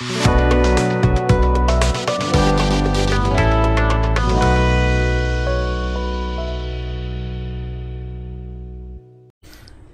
जय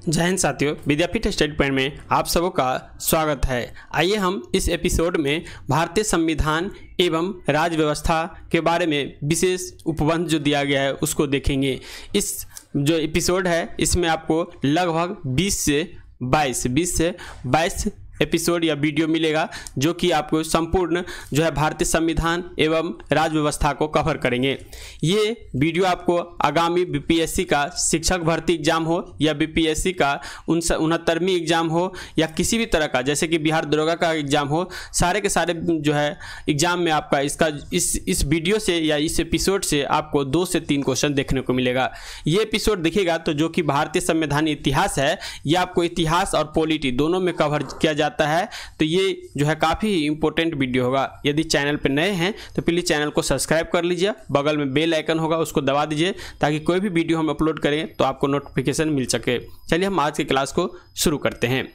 हिंद साथियों, विद्यापीठ study point में आप सबों का स्वागत है। आइए हम इस एपिसोड में भारतीय संविधान एवं राज्य व्यवस्था के बारे में विशेष उपबंध जो दिया गया है, उसको देखेंगे। इस जो एपिसोड है, इसमें आपको लगभग 20 से 22 20 से 22 एपिसोड या वीडियो मिलेगा, जो कि आपको संपूर्ण, जो है भारतीय संविधान एवं राज्य व्यवस्था को कवर करेंगे। ये वीडियो आपको आगामी बीपीएससी का शिक्षक भर्ती एग्ज़ाम हो, या बीपीएससी का उनहत्तरवीं एग्ज़ाम हो, या किसी भी तरह का, जैसे कि बिहार दरोगा का एग्ज़ाम हो, सारे के सारे जो है एग्ज़ाम में आपका इसका, इस इस वीडियो से या इस एपिसोड से आपको दो से तीन क्वेश्चन देखने को मिलेगा। ये एपिसोड देखिएगा तो जो कि भारतीय संविधान इतिहास है, ये आपको इतिहास और पॉलिटी दोनों में कवर किया जाता है तो ये जो है काफ़ी इंपॉर्टेंट वीडियो होगा। यदि चैनल पर नए हैं तो प्लीज़ चैनल को सब्सक्राइब कर लीजिए, बगल में बेल आइकन होगा, उसको दबा दीजिए, ताकि कोई भी वीडियो हम अपलोड करें तो आपको नोटिफिकेशन मिल सके। चलिए हम आज की क्लास को शुरू करते हैं।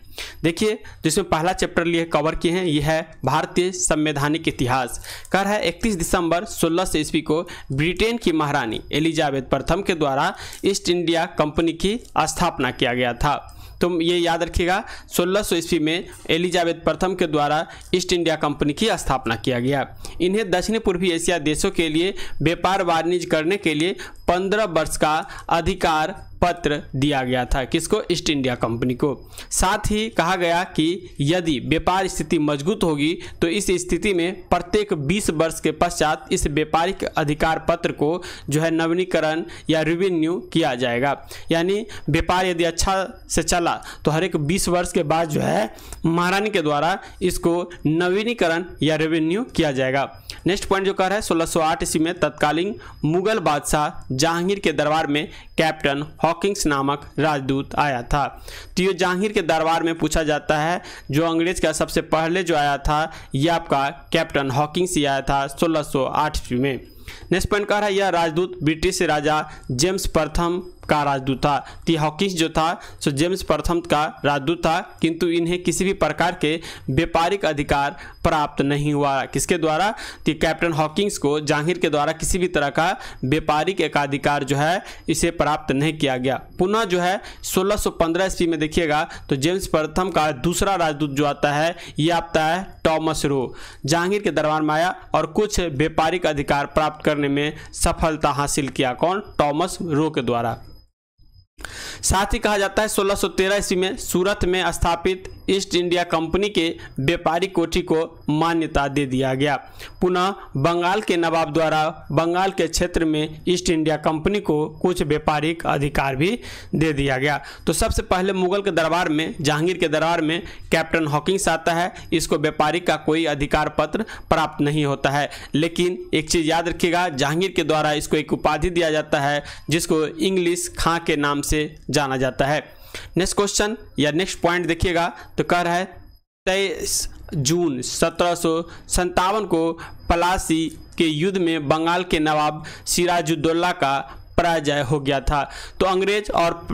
देखिए, जिसमें पहला चैप्टर लिए कवर किए हैं, यह है भारतीय संवैधानिक इतिहास। कर है, इकतीस दिसंबर सोलह सौ ईस्वी को ब्रिटेन की महारानी एलिजाबेथ प्रथम के द्वारा ईस्ट इंडिया कंपनी की स्थापना किया गया था। तो ये याद रखिएगा, सोलह सौ ईस्वी में एलिजाबेथ प्रथम के द्वारा ईस्ट इंडिया कंपनी की स्थापना किया गया। इन्हें दक्षिण पूर्वी एशिया देशों के लिए व्यापार वाणिज्य करने के लिए पंद्रह वर्ष का अधिकार पत्र दिया गया था किसको? ईस्ट इंडिया कंपनी को। साथ ही कहा गया कि यदि व्यापार स्थिति मज़बूत होगी तो इस स्थिति में प्रत्येक 20 वर्ष के पश्चात इस व्यापारिक अधिकार पत्र को जो है नवीनीकरण या रिवेन्यू किया जाएगा। यानी व्यापार यदि अच्छा से चला तो हर एक बीस वर्ष के बाद जो है महारानी के द्वारा इसको नवीनीकरण या रेवेन्यू किया जाएगा। नेक्स्ट पॉइंट जो कर है, सोलह सौ ईस्वी में तत्कालीन मुगल बादशाह जहांगीर के दरबार में कैप्टन हॉकिंग्स नामक राजदूत आया था। तो ये जहांगीर के दरबार में पूछा जाता है, जो अंग्रेज़ का सबसे पहले जो आया था यह आपका कैप्टन हॉकिंग्स ही आया था 1608 ईस्वी में। नेक्स्ट पॉइंट कह रहा है, यह राजदूत ब्रिटिश राजा जेम्स प्रथम का राजदूत था। टी हॉकिंस जो था, सो जेम्स प्रथम का राजदूत था, किंतु इन्हें किसी भी प्रकार के व्यापारिक अधिकार प्राप्त नहीं हुआ। किसके द्वारा? तो कैप्टन हॉकिंग्स को जहांगीर के द्वारा किसी भी तरह का व्यापारिक एकाधिकार जो है, इसे प्राप्त नहीं किया गया। पुनः जो है 1615 ईस्वी में देखिएगा तो जेम्स प्रथम का दूसरा राजदूत जो आता है, ये आता है टॉमस रो। जहांगीर के दरबार में आया और कुछ व्यापारिक अधिकार प्राप्त करने में सफलता हासिल किया। कौन? टॉमस रो के द्वारा। साथ ही कहा जाता है 1613 ईस्वी में सूरत में स्थापित ईस्ट इंडिया कंपनी के व्यापारी कोठी को मान्यता दे दिया गया। पुनः बंगाल के नवाब द्वारा बंगाल के क्षेत्र में ईस्ट इंडिया कंपनी को कुछ व्यापारिक अधिकार भी दे दिया गया। तो सबसे पहले मुगल के दरबार में, जहांगीर के दरबार में कैप्टन हॉकिंग्स आता है। इसको व्यापारिक का कोई अधिकार पत्र प्राप्त नहीं होता है। लेकिन एक चीज़ याद रखिएगा, जहांगीर के द्वारा इसको एक उपाधि दिया जाता है, जिसको इंग्लिश खां के नाम से जाना जाता है। नेक्स्ट क्वेश्चन या नेक्स्ट पॉइंट देखिएगा तो कह रहा है, तेईस जून सत्रह सौ सत्तावन को पलासी के युद्ध में बंगाल के नवाब सिराजुद्दौला का पराजय हो गया था। तो अंग्रेज़ और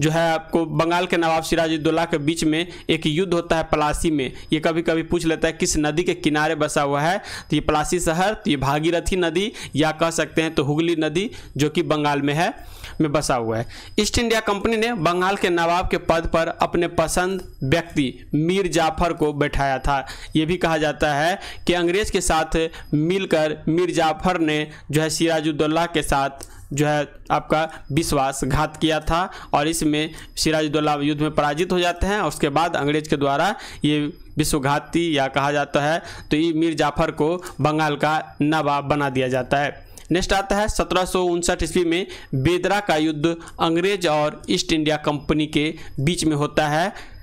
जो है आपको बंगाल के नवाब सिराजुद्दौला के बीच में एक युद्ध होता है पलासी में। ये कभी कभी पूछ लेता है, किस नदी के किनारे बसा हुआ है? तो ये पलासी शहर तो ये भागीरथी नदी, या कह सकते हैं तो हुगली नदी, जो कि बंगाल में है। में बसा हुआ है। ईस्ट इंडिया कंपनी ने बंगाल के नवाब के पद पर अपने पसंद व्यक्ति मीर जाफ़र को बैठाया था। ये भी कहा जाता है कि अंग्रेज़ के साथ मिलकर मीर जाफ़र ने जो है सिराजुद्दौला के साथ जो है आपका विश्वासघात किया था और इसमें सिराजुद्दौला युद्ध में पराजित हो जाते हैं। उसके बाद अंग्रेज़ के द्वारा ये विश्वघाती या कहा जाता है तो ये मीर जाफ़र को बंगाल का नवाब बना दिया जाता है। नेक्स्ट आता है सत्रह ईस्वी में बेदरा का युद्ध अंग्रेज़ और ईस्ट इंडिया कंपनी के बीच में होता है।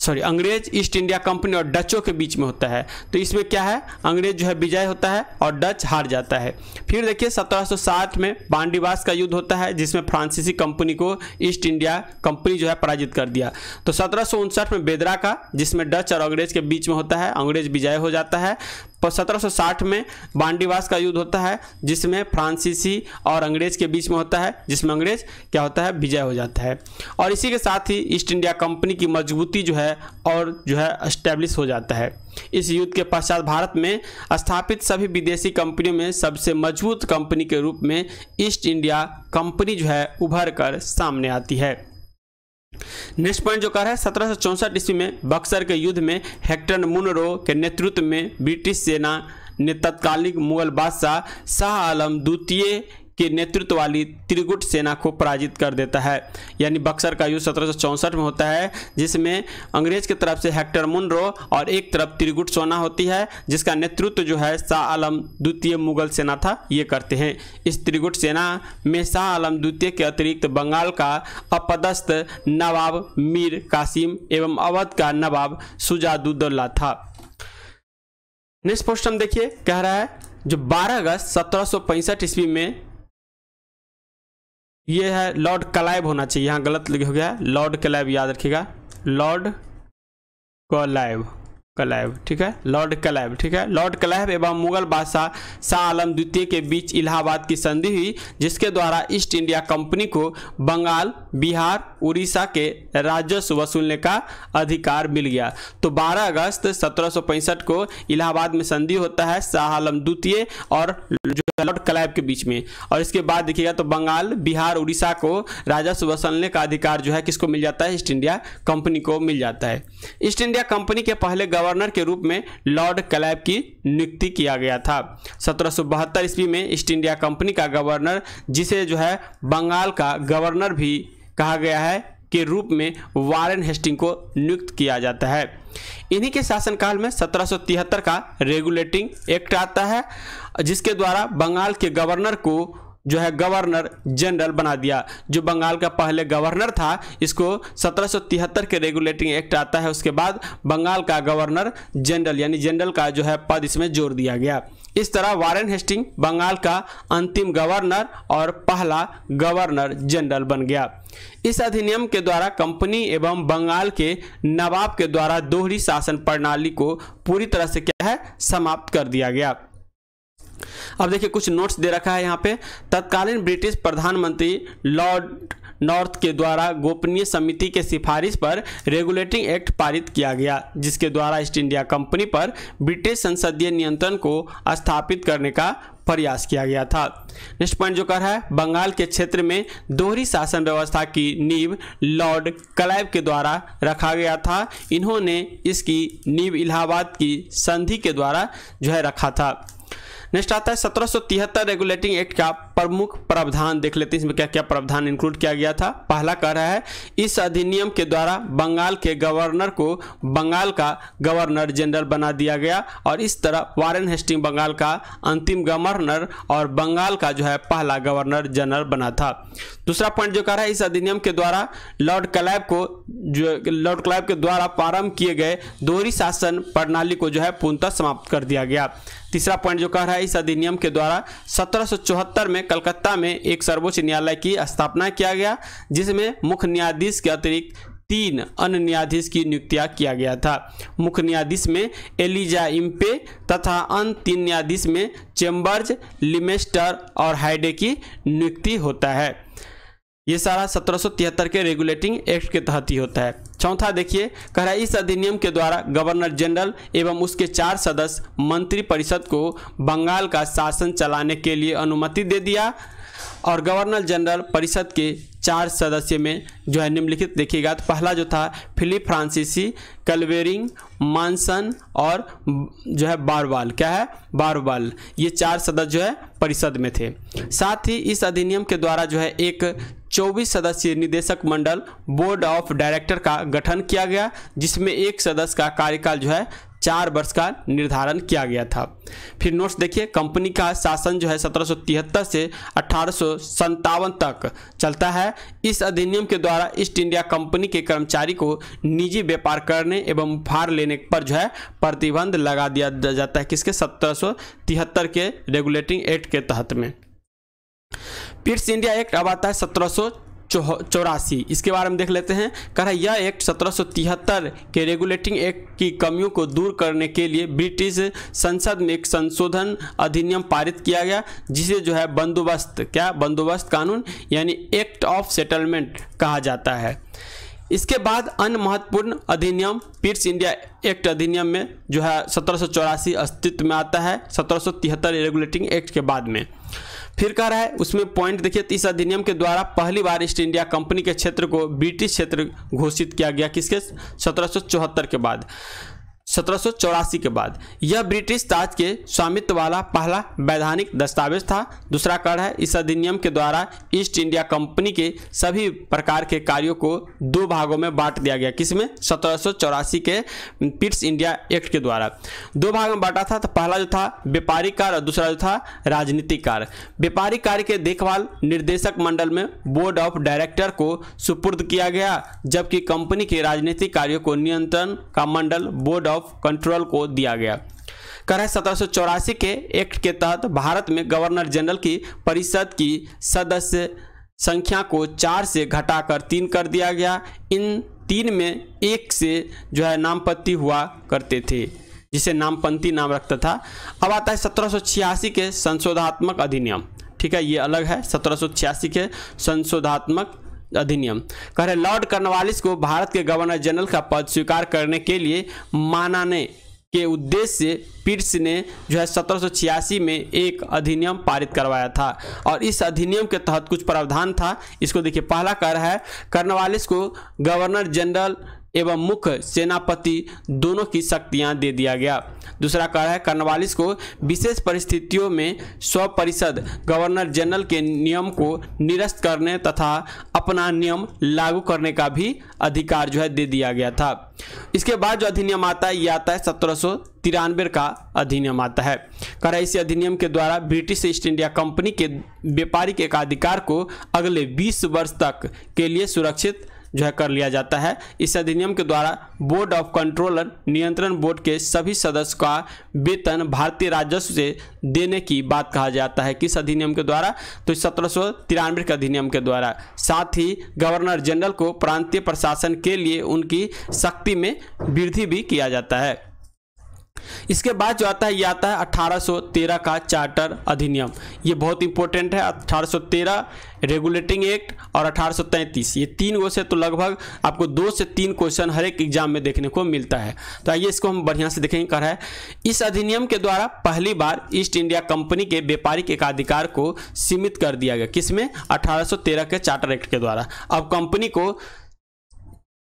सॉरी, अंग्रेज़, ईस्ट इंडिया कंपनी और डचों के बीच में होता है। तो इसमें क्या है? अंग्रेज़ जो है विजय होता है और डच हार जाता है। फिर देखिए 1760 में बांडीवास का युद्ध होता है, जिसमें फ्रांसीसी कंपनी को ईस्ट इंडिया कंपनी जो है पराजित कर दिया। तो सत्रह में बेदरा का, जिसमें डच और अंग्रेज़ के बीच में होता है, अंग्रेज़ विजय हो जाता है। 1760 में बांडीवास का युद्ध होता है, जिसमें फ्रांसीसी और अंग्रेज़ के बीच में होता है, जिसमें अंग्रेज़ क्या होता है, विजय हो जाता है। और इसी के साथ ही ईस्ट इंडिया कंपनी की मजबूती जो है और जो है एस्टेब्लिश हो जाता है। इस युद्ध के पश्चात भारत में स्थापित सभी विदेशी कंपनियों में सबसे मज़बूत कंपनी के रूप में ईस्ट इंडिया कंपनी जो है उभर कर सामने आती है। नेक्स्ट पॉइंट जो कर है, सत्रह सौ ईस्वी में बक्सर के युद्ध में हेक्टर मुनरो के नेतृत्व में ब्रिटिश सेना ने तत्कालीन मुगल बादशाह शाह आलम द्वितीय के नेतृत्व वाली त्रिगुट सेना को पराजित कर देता है। यानी बक्सर का युद्ध सत्रह में होता है, जिसमें अंग्रेज़ की तरफ़ से हेक्टर मुनरो और एक तरफ़ त्रिगुट सोना होती है, जिसका नेतृत्व जो है शाह आलम द्वितीय मुगल सेना था, ये करते हैं। इस त्रिगुट सेना में शाह आलम द्वितीय के अतिरिक्त बंगाल का अपदस्थ नवाब मीर कासिम एवं अवध का नवाब सुजादुद्दौला था। नेक्स्ट हम देखिए, कह रहा है, जो 12 अगस्त सत्रह सौ पैंसठ ईस्वी में ये है लॉर्ड कलाइव होना चाहिए। यहाँ गलत हो गया। लॉर्ड कलाइव याद रखिएगा। लॉर्ड कलाइव कलाइव ठीक है? लॉर्ड कलैब, ठीक है? लॉर्ड कलैब एवं मुगल बादशाह शाह आलम द्वितीय के बीच इलाहाबाद की संधि हुई, जिसके द्वारा ईस्ट इंडिया कंपनी को बंगाल, बिहार, उड़ीसा के राजस्व वसूलने का अधिकार मिल गया। तो 12 अगस्त सत्रह सौ पैंसठ को इलाहाबाद में संधि होता है शाह आलम द्वितीय और लॉर्ड कलैब के बीच में। और इसके बाद देखिएगा तो बंगाल, बिहार, उड़ीसा को राजस्व वसूलने का अधिकार जो है किसको मिल जाता है? ईस्ट इंडिया कंपनी को मिल जाता है। ईस्ट इंडिया कंपनी के पहले गवर्नर के रूप में लॉर्ड क्लैब की नियुक्ति किया गया था। सत्रह सौ बहत्तर ईस्वी में ईस्ट इंडिया कंपनी का गवर्नर, जिसे जो है बंगाल का गवर्नर भी कहा गया है, के रूप में वारेन हेस्टिंग को नियुक्त किया जाता है। इन्हीं के शासनकाल में सत्रह सौ तिहत्तर का रेगुलेटिंग एक्ट आता है, जिसके द्वारा बंगाल के गवर्नर को जो है गवर्नर जनरल बना दिया। जो बंगाल का पहले गवर्नर था, इसको सत्रह सौ तिहत्तर के रेगुलेटिंग एक्ट आता है, उसके बाद बंगाल का गवर्नर जनरल, यानी जनरल का जो है पद इसमें जोड़ दिया गया। इस तरह वारेन हेस्टिंग बंगाल का अंतिम गवर्नर और पहला गवर्नर जनरल बन गया। इस अधिनियम के द्वारा कंपनी एवं बंगाल के नवाब के द्वारा दोहरी शासन प्रणाली को पूरी तरह से क्या है, समाप्त कर दिया गया। अब देखिए, कुछ नोट्स दे रखा है यहाँ पे। तत्कालीन ब्रिटिश प्रधानमंत्री लॉर्ड नॉर्थ के द्वारा गोपनीय समिति के सिफारिश पर रेगुलेटिंग एक्ट पारित किया गया, जिसके द्वारा ईस्ट इंडिया कंपनी पर ब्रिटिश संसदीय नियंत्रण को स्थापित करने का प्रयास किया गया था। नेक्स्ट पॉइंट जो कर है, बंगाल के क्षेत्र में दोहरी शासन व्यवस्था की नींव लॉर्ड क्लाइव के द्वारा रखा गया था। इन्होंने इसकी नींव इलाहाबाद की संधि के द्वारा जो है रखा था। नेक्स्ट आता है सत्रह सौ तिहत्तर रेगुलेटिंग एक्ट का प्रमुख प्रावधान देख लेते हैं, इसमें क्या क्या प्रावधान इंक्लूड किया गया था। पहला कह रहा है, इस अधिनियम के द्वारा बंगाल के गवर्नर को बंगाल का गवर्नर जनरल बना दिया गया और इस तरह वारेन हेस्टिंग बंगाल का अंतिम गवर्नर और बंगाल का जो है पहला गवर्नर जनरल बना था। दूसरा पॉइंट जो कह रहा है, इस अधिनियम के द्वारा लॉर्ड क्लैब को जो, लॉर्ड क्लैब के द्वारा प्रारंभ किए गए दोहरी शासन प्रणाली को जो है पूर्णतः समाप्त कर दिया गया। तीसरा पॉइंट जो कह रहा है, इस अधिनियम के द्वारा सत्रह सौ चौहत्तर में कलकत्ता में एक सर्वोच्च न्यायालय की स्थापना किया गया, जिसमें मुख्य न्यायाधीश के अतिरिक्त तीन अन्य न्यायाधीश की नियुक्तियाँ किया गया था। मुख्य न्यायाधीश में एलिजा इम्पे तथा अन्य तीन न्यायाधीश में चेम्बर्ज, लिमेस्टर और हाइडे की नियुक्ति होता है। ये सारा सत्रह सौ तिहत्तर के रेगुलेटिंग एक्ट के तहत ही होता है। चौथा देखिए, कह रहा है, इस अधिनियम के द्वारा गवर्नर जनरल एवं उसके चार सदस्य मंत्री परिषद को बंगाल का शासन चलाने के लिए अनुमति दे दिया और गवर्नर जनरल परिषद के चार सदस्य में जो है निम्नलिखित देखिएगा तो पहला जो था, फिलिप फ्रांसीसी, कलवेरिंग, मानसन और जो है बारवाल। क्या है? बारवाल। ये चार सदस्य जो है परिषद में थे। साथ ही इस अधिनियम के द्वारा जो है एक 24 सदस्यीय निदेशक मंडल, बोर्ड ऑफ़ डायरेक्टर का गठन किया गया, जिसमें एक सदस्य का कार्यकाल जो है, चार वर्ष का निर्धारण किया गया था। फिर नोट्स देखिए कंपनी का शासन जो है, सत्रह सौ तिहत्तर से अठारह सौ सत्तावन तक चलता है। इस अधिनियम के द्वारा ईस्ट इंडिया कंपनी के कर्मचारी को निजी व्यापार करने एवं भार लेने पर जो है, प्रतिबंध लगा दिया जाता है। किसके? सत्रह सौ तिहत्तर के रेगुलेटिंग एक्ट के तहत में। पिट्स इंडिया एक्ट अब आता है सत्रह चौरासी। इसके बारे में देख लेते हैं। कह रहा यह एक्ट सत्रह सौ तिहत्तर के रेगुलेटिंग एक्ट की कमियों को दूर करने के लिए ब्रिटिश संसद में एक संशोधन अधिनियम पारित किया गया, जिसे जो है बंदोबस्त, क्या? बंदोबस्त कानून, यानी एक्ट ऑफ़ सेटलमेंट कहा जाता है। इसके बाद अन्य महत्वपूर्ण अधिनियम पिट्स इंडिया एक्ट अधिनियम में जो है सत्रह सौ चौरासी अस्तित्व में आता है, सत्रह सौ तिहत्तर रेगुलेटिंग एक्ट के बाद में। फिर कह रहा है, उसमें पॉइंट देखिए इस अधिनियम के द्वारा पहली बार ईस्ट इंडिया कंपनी के क्षेत्र को ब्रिटिश क्षेत्र घोषित किया गया, किसके? सत्रह सौ चौहत्तर के बाद। सत्रह सौ चौरासी के बाद। यह ब्रिटिश ताज के स्वामित्व वाला पहला वैधानिक दस्तावेज़ था। दूसरा कर है, इस अधिनियम के द्वारा ईस्ट इंडिया कंपनी के सभी प्रकार के कार्यों को दो भागों में बांट दिया गया। किसमें? सत्रह सौ चौरासी के पिट्स इंडिया एक्ट के द्वारा। दो भाग में बांटा था तो पहला जो था, व्यापारिक कार्य, और दूसरा जो था, राजनीतिक कार्य। व्यापारिक कार्य के देखभाल निर्देशक मंडल में बोर्ड ऑफ़ डायरेक्टर को सुपुर्द किया गया, जबकि कंपनी के राजनीतिक कार्यों को नियंत्रण का मंडल बोर्ड ऑफ़ ऑफ़ कंट्रोल को दिया गया। कर सत्रह के एक्ट के तहत भारत में गवर्नर जनरल की परिषद की सदस्य संख्या को चार से घटाकर तीन कर दिया गया। इन तीन में एक से जो है नामपत्ति हुआ करते थे, जिसे नामपंथी नाम रखता था। अब आता है सत्रह सौ छियासी के संशोधात्मक अधिनियम। ठीक है, ये अलग है। सत्रह सौ छियासी के संशोधात्मक अधिनियम। कह रहे, लॉर्ड कर्नवालिस को भारत के गवर्नर जनरल का पद स्वीकार करने के लिए मानाने के उद्देश्य से पिट्स ने जो है सत्रह सौ छियासी में एक अधिनियम पारित करवाया था। और इस अधिनियम के तहत कुछ प्रावधान था। इसको देखिए, पहला कर है, कर्नवालिस को गवर्नर जनरल एवं मुख्य सेनापति दोनों की शक्तियाँ दे दिया गया। दूसरा कह है, कर्नवालिस को विशेष परिस्थितियों में स्व परिषद गवर्नर जनरल के नियम को निरस्त करने तथा अपना नियम लागू करने का भी अधिकार जो है दे दिया गया था। इसके बाद जो अधिनियम आता है यह आता है सत्रह तिरानवे का अधिनियम आता है। कर इस अधिनियम के द्वारा ब्रिटिश ईस्ट इंडिया कंपनी के व्यापारिक एकाधिकार को अगले 20 वर्ष तक के लिए सुरक्षित जो है कर लिया जाता है। इस अधिनियम के द्वारा बोर्ड ऑफ़ कंट्रोलर नियंत्रण बोर्ड के सभी सदस्य का वेतन भारतीय राजस्व से देने की बात कहा जाता है। किस अधिनियम के द्वारा? तो सत्रह सौ तिरानवे के अधिनियम के द्वारा। साथ ही गवर्नर जनरल को प्रांतीय प्रशासन के लिए उनकी शक्ति में वृद्धि भी किया जाता है। इसके बाद जो आता है, ये आता है 1813 का चार्टर अधिनियम। ये बहुत इंपॉर्टेंट है 1813 रेगुलेटिंग एक्ट और 1833 ये तीन गो से तो लगभग आपको दो से तीन क्वेश्चन हर एक एग्ज़ाम में देखने को मिलता है। तो आइए इसको हम बढ़िया से देखेंगे कर है। इस अधिनियम के द्वारा पहली बार ईस्ट इंडिया कंपनी के व्यापारिक एकाधिकार को सीमित कर दिया गया। किसमें अठारह के चार्टर एक्ट के द्वारा। अब कंपनी को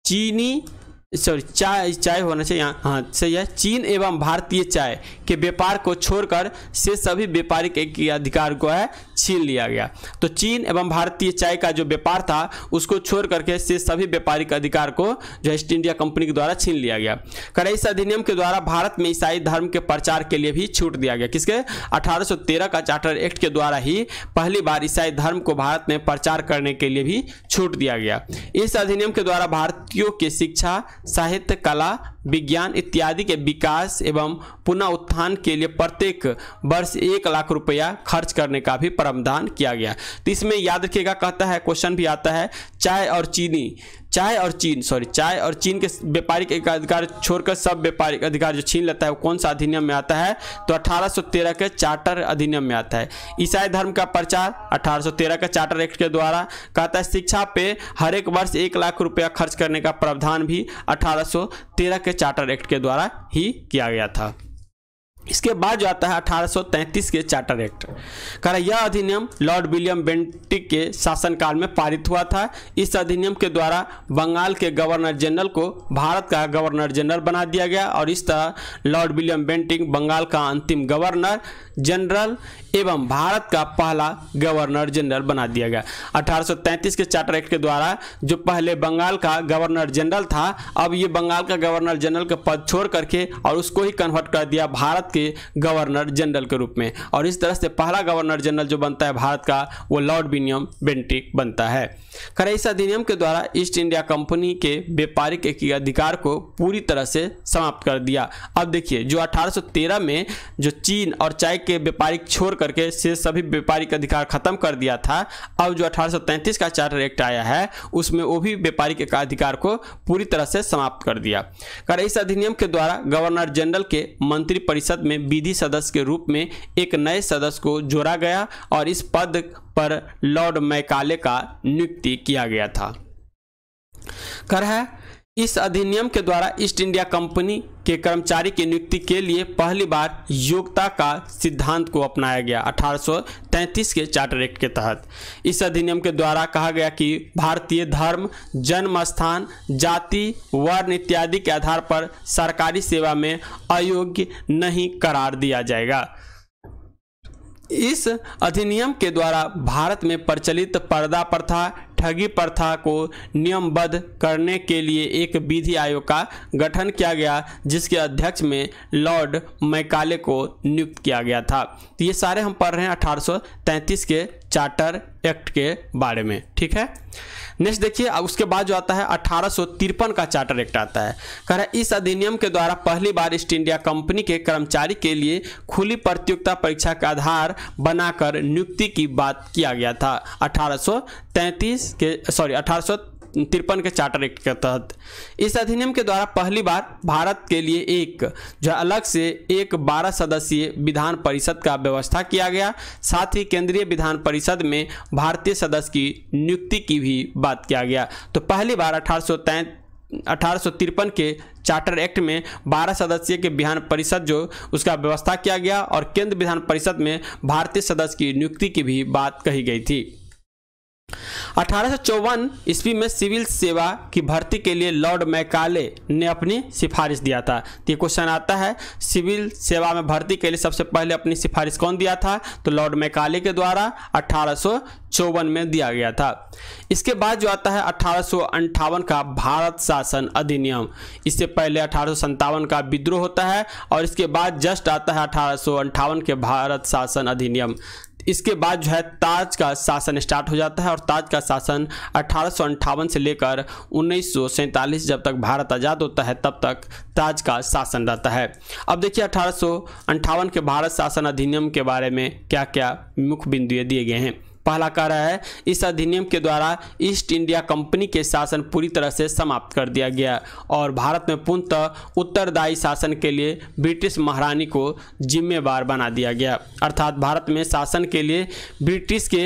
चीनी सॉरी चाय चाय होना चाहिए हाँ सही है। चीन एवं भारतीय चाय के व्यापार को छोड़कर से सभी व्यापारिक एक अधिकार को है। छीन लिया गया। तो चीन एवं भारतीय चाय का जो व्यापार था, उसको छोड़ करके से सभी व्यापारिक अधिकार को जो ईस्ट इंडिया कंपनी के द्वारा छीन लिया गया। कर इस अधिनियम के द्वारा भारत में ईसाई धर्म के प्रचार के लिए भी छूट दिया गया। किसके? अठारह सौ तेरह का चार्टर एक्ट के द्वारा ही पहली बार ईसाई धर्म को भारत में प्रचार करने के लिए भी छूट दिया गया। इस अधिनियम के द्वारा भारतीयों की शिक्षा, साहित्य, कला विज्ञान इत्यादि के विकास एवं पुनः उत्थान के लिए प्रत्येक वर्ष एक लाख रुपया खर्च करने का भी प्रावधान किया गया। तो इसमें याद रखिएगा, कहता है क्वेश्चन भी आता है, चाय और चीनी। चाय और चीन सॉरी चाय और चीन के व्यापारिक अधिकार छोड़कर सब व्यापारिक अधिकार जो छीन लेता है वो कौन सा अधिनियम में आता है? तो 1813 के चार्टर अधिनियम में आता है। ईसाई धर्म का प्रचार 1813 के चार्टर एक्ट के द्वारा कहता है, शिक्षा पे हर एक वर्ष एक लाख रुपया खर्च करने का प्रावधान भी 1813 के चार्टर एक्ट के द्वारा ही किया गया था। इसके बाद जो आता है 1833 के चार्टर एक्ट। कह रहा यह अधिनियम लॉर्ड विलियम बेंटिक के शासनकाल में पारित हुआ था। इस अधिनियम के द्वारा बंगाल के गवर्नर जनरल को भारत का गवर्नर जनरल बना दिया गया और इस तरह लॉर्ड विलियम बेंटिक बंगाल का अंतिम गवर्नर जनरल एवं भारत का पहला गवर्नर जनरल बना दिया गया। 1833 के चार्टर एक्ट के द्वारा जो पहले बंगाल का गवर्नर जनरल था, अब ये बंगाल का गवर्नर जनरल का पद छोड़ करके और उसको ही कन्वर्ट कर दिया, भारत के गवर्नर जनरल के रूप में। और इस तरह से पहला गवर्नर जनरल जो बनता है भारत का, वो लॉर्ड विलियम बेंटिक बनता है। खैर अधिनियम के द्वारा ईस्ट इंडिया कंपनी के व्यापारिक अधिकार को पूरी तरह से समाप्त कर दिया। अब देखिए, जो 1813 में जो चीन और चाय के व्यापारिक छोड़ करके से सभी व्यापारिक अधिकार खत्म कर दिया था, अब जो 1833 का चार्टर एक्ट आया है, उसमें वो भी व्यापारिक अधिकार को पूरी तरह से समाप्त कर दिया। कर इस अधिनियम के द्वारा गवर्नर जनरल के मंत्रिपरिषद में विधि सदस्य के रूप में एक नए सदस्य को जोड़ा गया और इस पद पर लॉर्ड मैकाले का नियुक्ति किया गया था। कर है इस अधिनियम के द्वारा ईस्ट इंडिया कंपनी के कर्मचारी की नियुक्ति के लिए पहली बार योग्यता का सिद्धांत को अपनाया गया 1833 के चार्टर एक्ट के तहत। इस अधिनियम के द्वारा कहा गया कि भारतीय धर्म, जन्म स्थान, जाति, वर्ण इत्यादि के आधार पर सरकारी सेवा में अयोग्य नहीं करार दिया जाएगा। इस अधिनियम के द्वारा भारत में प्रचलित पर्दा प्रथा ठगी प्रथा को नियमबद्ध करने के लिए एक विधि आयोग का गठन किया गया, जिसके अध्यक्ष में लॉर्ड मैकाले को नियुक्त किया गया था। तो ये सारे हम पढ़ रहे हैं 1833 के चार्टर एक्ट के बारे में, ठीक है? नेक्स्ट देखिए, अब उसके बाद जो आता है, अठारह सौ तिरपन का चार्टर एक्ट आता है। कह रहा है, इस अधिनियम के द्वारा पहली बार ईस्ट इंडिया कंपनी के कर्मचारी के लिए खुली प्रतियोगिता परीक्षा का आधार बनाकर नियुक्ति की बात किया गया था 1833 के सॉरी अठारह तिरपन के चार्टर एक्ट के तहत। इस अधिनियम के द्वारा पहली बार भारत के लिए एक, जो अलग से एक बारह सदस्यीय विधान परिषद का व्यवस्था किया गया, साथ ही केंद्रीय विधान परिषद में भारतीय सदस्य की नियुक्ति की भी बात किया गया। तो पहली बार अठारह अठारह के चार्टर एक्ट में 12 सदस्यीय के विधान परिषद जो, उसका व्यवस्था किया गया और केंद्र विधान परिषद में भारतीय सदस्य की नियुक्ति की भी बात कही गई थी। अठारह सौ चौवन ईस्वी में सिविल सेवा की भर्ती के लिए लॉर्ड मैकाले ने अपनी सिफारिश दिया था। तो ये क्वेश्चन आता है, सिविल सेवा में भर्ती के लिए सबसे पहले अपनी सिफारिश कौन दिया था? तो लॉर्ड मैकाले के द्वारा अठारह सौ चौवन में दिया गया था। इसके बाद जो आता है, अठारह का भारत शासन अधिनियम। इससे पहले अठारह का विद्रोह होता है और इसके बाद जस्ट आता है अठारह के भारत शासन अधिनियम। इसके बाद जो है ताज का शासन स्टार्ट हो जाता है और ताज का शासन अठारह से लेकर उन्नीस सौ सैंतालीस जब तक भारत आज़ाद होता है, तब तक ताज का शासन रहता है। अब देखिए अठारह के भारत शासन अधिनियम के बारे में क्या क्या मुख्य बिंदु दिए गए हैं। पहला कह रहा है, इस अधिनियम के द्वारा ईस्ट इंडिया कंपनी के शासन पूरी तरह से समाप्त कर दिया गया और भारत में पूर्णतः उत्तरदायी शासन के लिए ब्रिटिश महारानी को जिम्मेवार बना दिया गया। अर्थात भारत में शासन के लिए ब्रिटिश के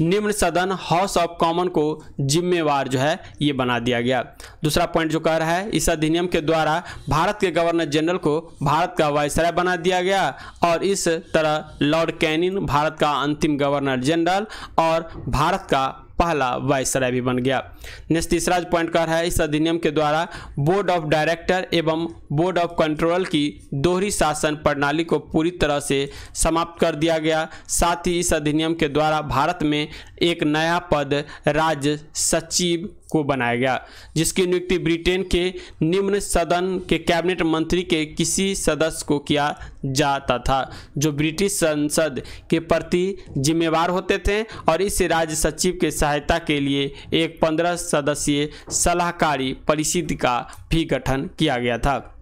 निम्न सदन हाउस ऑफ़ कॉमन को जिम्मेवार जो है, ये बना दिया गया। दूसरा पॉइंट जो कह रहा है, इस अधिनियम के द्वारा भारत के गवर्नर जनरल को भारत का वायसराय बना दिया गया और इस तरह लॉर्ड कैनिन भारत का अंतिम गवर्नर जनरल और भारत का पहला वायसराय भी बन गया। नेक्स्ट तीसरा पॉइंट कर है, इस अधिनियम के द्वारा बोर्ड ऑफ़ डायरेक्टर एवं बोर्ड ऑफ़ कंट्रोल की दोहरी शासन प्रणाली को पूरी तरह से समाप्त कर दिया गया। साथ ही इस अधिनियम के द्वारा भारत में एक नया पद राज्य सचिव को बनाया गया, जिसकी नियुक्ति ब्रिटेन के निम्न सदन के कैबिनेट मंत्री के किसी सदस्य को किया जाता था, जो ब्रिटिश संसद के प्रति जिम्मेवार होते थे और इस राज्य सचिव के सहायता के लिए एक पंद्रह सदस्यीय सलाहकारी परिषद का भी गठन किया गया था।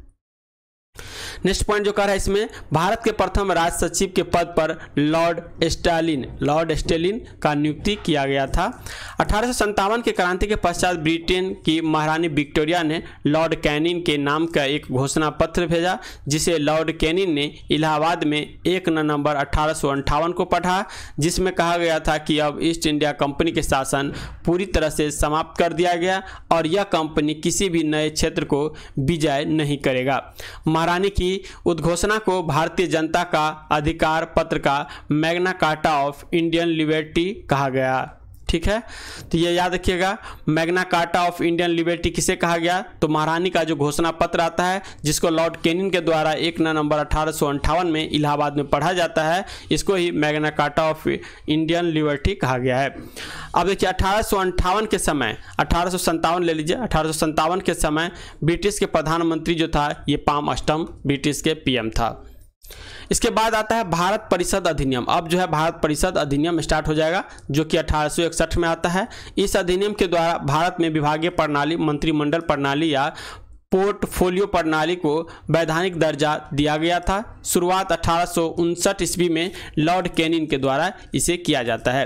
नेक्स्ट पॉइंट जो कर रहा है इसमें, भारत के प्रथम राज सचिव के पद पर लॉर्ड स्टालिन लॉर्ड स्टेलिन का नियुक्ति किया गया था। अठारह के क्रांति के पश्चात ब्रिटेन की महारानी विक्टोरिया ने लॉर्ड कैनिन के नाम का एक घोषणा पत्र भेजा, जिसे लॉर्ड कैनिन ने इलाहाबाद में एक नवंबर अठारह को पढ़ा, जिसमें कहा गया था कि अब ईस्ट इंडिया कंपनी के शासन पूरी तरह से समाप्त कर दिया गया और यह कंपनी किसी भी नए क्षेत्र को विजय नहीं करेगा। महारानी की उद्घोषणा को भारतीय जनता का अधिकार पत्र का Magna Carta of Indian liberty कहा गया। ठीक है? तो ये याद रखिएगा, Magna Carta of Indian liberty किसे कहा गया? तो महारानी का जो घोषणा पत्र आता है, जिसको लॉर्ड केनिन के द्वारा एक नवंबर अठारह में इलाहाबाद में पढ़ा जाता है, इसको ही Magna Carta of Indian liberty कहा गया है। अब देखिए, अठारह सौ अट्ठावन के समय, अठारह ले लीजिए, अठारह के समय ब्रिटिश के प्रधानमंत्री जो था, ये पाम अष्टम ब्रिटिश के पीएम था। इसके बाद आता है भारत परिषद अधिनियम। अब जो है भारत परिषद अधिनियम स्टार्ट हो जाएगा, जो कि अठारह सौ इकसठ में आता है। इस अधिनियम के द्वारा भारत में विभागीय प्रणाली, मंत्रिमंडल प्रणाली या पोर्टफोलियो प्रणाली को वैधानिक दर्जा दिया गया था। शुरुआत अठारह सौ उनसठ ईस्वी में लॉर्ड कैनिन के द्वारा इसे किया जाता है।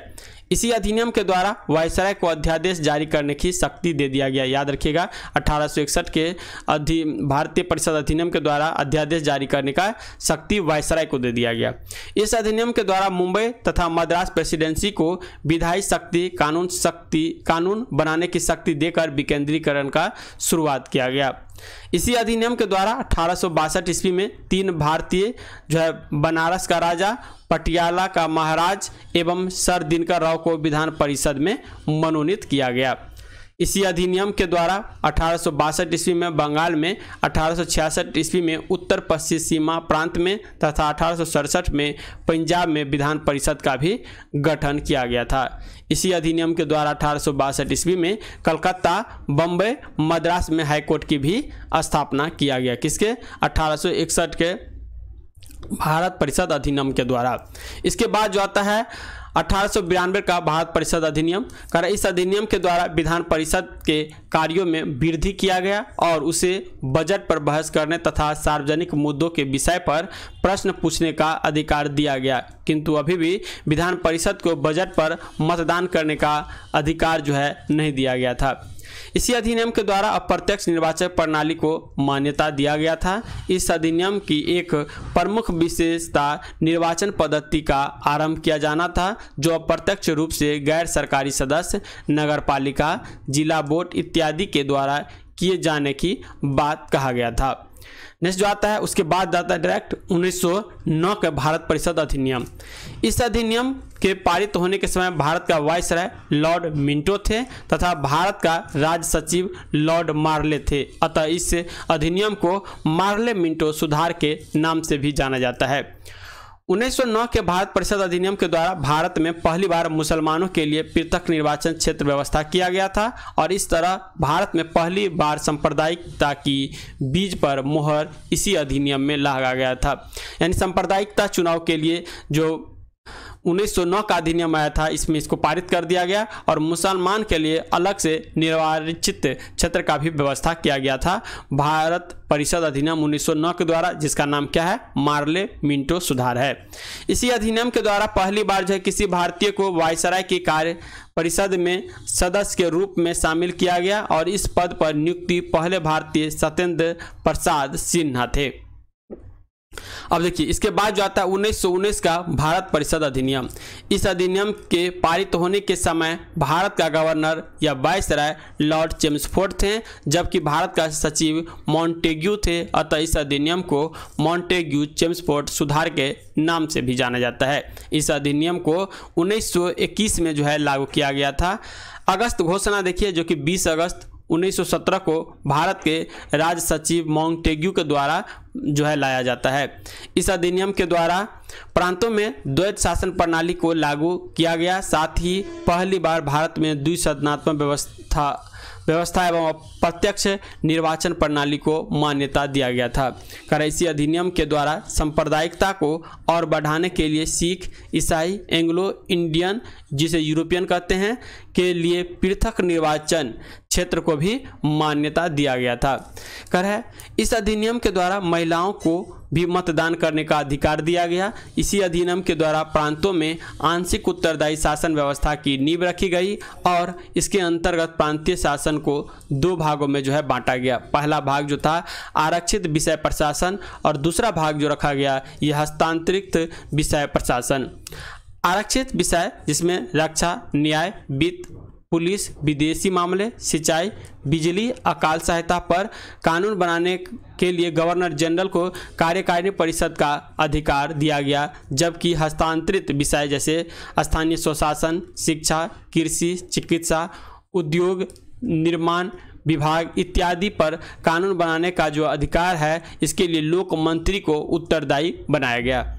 इसी अधिनियम के द्वारा वायसराय को अध्यादेश जारी करने की शक्ति दे दिया गया। याद रखिएगा, अठारह सौ इकसठ के अधि, भारतीय परिषद अधिनियम के द्वारा अध्यादेश जारी करने का शक्ति वायसराय को दे दिया गया। इस अधिनियम के द्वारा मुंबई तथा मद्रास प्रेसिडेंसी को विधायी शक्ति, कानून शक्ति, कानून बनाने की शक्ति देकर विकेंद्रीकरण का शुरुआत किया गया। इसी अधिनियम के द्वारा अठारह सौ बासठ ईस्वी में तीन भारतीय जो है, बनारस का राजा, पटियाला का महाराज एवं सर दिनकर राव को विधान परिषद में मनोनीत किया गया। इसी अधिनियम के द्वारा अठारह सौ बासठ ईस्वी में बंगाल में, अठारह सौ छियासठ ईस्वी में उत्तर पश्चिम सीमा प्रांत में तथा अठारह सौ सड़सठ में पंजाब में विधान परिषद का भी गठन किया गया था। इसी अधिनियम के द्वारा अठारह सौ बासठ ईस्वी में कलकत्ता बम्बई मद्रास में हाईकोर्ट की भी स्थापना किया गया। किसके? अठारह सौ इकसठ के भारत परिषद अधिनियम के द्वारा। इसके बाद जो आता है अठारह का भारत परिषद अधिनियम, कर इस अधिनियम के द्वारा विधान परिषद के कार्यों में वृद्धि किया गया और उसे बजट पर बहस करने तथा सार्वजनिक मुद्दों के विषय पर प्रश्न पूछने का अधिकार दिया गया। किंतु अभी भी विधान परिषद को बजट पर मतदान करने का अधिकार जो है नहीं दिया गया था। इसी अधिनियम के द्वारा अप्रत्यक्ष निर्वाचन प्रणाली को मान्यता दिया गया था। इस अधिनियम की एक प्रमुख विशेषता निर्वाचन पद्धति का आरंभ किया जाना था, जो अप्रत्यक्ष रूप से गैर सरकारी सदस्य नगर जिला बोर्ड इत्यादि के द्वारा किए जाने की बात कहा गया था। नेक्स्ट जो आता है, उसके बाद जाता है डायरेक्ट 1909 के भारत परिषद अधिनियम। इस अधिनियम के पारित होने के समय भारत का वाइस राय लॉर्ड मिंटो थे तथा भारत का राज्य सचिव लॉर्ड मार्ले थे। अतः इस अधिनियम को मार्ले मिंटो सुधार के नाम से भी जाना जाता है। 1909 के भारत परिषद अधिनियम के द्वारा भारत में पहली बार मुसलमानों के लिए पृथक निर्वाचन क्षेत्र व्यवस्था किया गया था और इस तरह भारत में पहली बार सांप्रदायिकता की बीज पर मोहर इसी अधिनियम में लगा गया था। यानी सांप्रदायिकता चुनाव के लिए जो 1909 का अधिनियम आया था, इसमें इसको पारित कर दिया गया और मुसलमान के लिए अलग से निर्वाचित क्षेत्र का भी व्यवस्था किया गया था। भारत परिषद अधिनियम 1909 के द्वारा, जिसका नाम क्या है? मार्ले मिंटो सुधार है। इसी अधिनियम के द्वारा पहली बार जो है किसी भारतीय को वायसराय की कार्य परिषद में सदस्य के रूप में शामिल किया गया और इस पद पर नियुक्ति पहले भारतीय सत्येंद्र प्रसाद सिन्हा थे। अब देखिए, इसके बाद जो आता है उन्नीस सौ उन्नीस का भारत परिषद अधिनियम। इस अधिनियम के पारित होने के समय भारत का गवर्नर या वायसराय लॉर्ड चेम्सफोर्ड थे, जबकि भारत का सचिव मॉन्टेग्यू थे। अतः इस अधिनियम को मॉन्टेग्यू चेम्सफोर्ड सुधार के नाम से भी जाना जाता है। इस अधिनियम को 1921 में जो है लागू किया गया था। अगस्त घोषणा देखिए, जो कि 20 अगस्त 1917 को भारत के राज सचिव मोंटेग्यू के द्वारा जो है लाया जाता है। इस अधिनियम के द्वारा प्रांतों में द्वैत शासन प्रणाली को लागू किया गया। साथ ही पहली बार भारत में द्विसदनात्मक व्यवस्था व्यवस्था एवं प्रत्यक्ष निर्वाचन प्रणाली को मान्यता दिया गया था। कराइसी अधिनियम के द्वारा सांप्रदायिकता को और बढ़ाने के लिए सिख, ईसाई, एंग्लो, इंडियन जिसे यूरोपियन कहते हैं के लिए पृथक निर्वाचन क्षेत्र को भी मान्यता दिया गया था। कर है, इस अधिनियम के द्वारा महिलाओं को भी मतदान करने का अधिकार दिया गया। इसी अधिनियम के द्वारा प्रांतों में आंशिक उत्तरदायी शासन व्यवस्था की नींव रखी गई और इसके अंतर्गत प्रांतीय शासन को दो भागों में जो है बांटा गया। पहला भाग जो था, आरक्षित विषय प्रशासन और दूसरा भाग जो रखा गया, यह हस्तांतरित विषय प्रशासन। आरक्षित विषय जिसमें रक्षा, न्याय, वित्त, पुलिस, विदेशी मामले, सिंचाई, बिजली, अकाल सहायता पर कानून बनाने के लिए गवर्नर जनरल को कार्यकारिणी परिषद का अधिकार दिया गया, जबकि हस्तांतरित विषय जैसे स्थानीय स्वशासन शिक्षा, कृषि, चिकित्सा, उद्योग, निर्माण विभाग इत्यादि पर कानून बनाने का जो अधिकार है, इसके लिए लोक मंत्री को उत्तरदायी बनाया गया।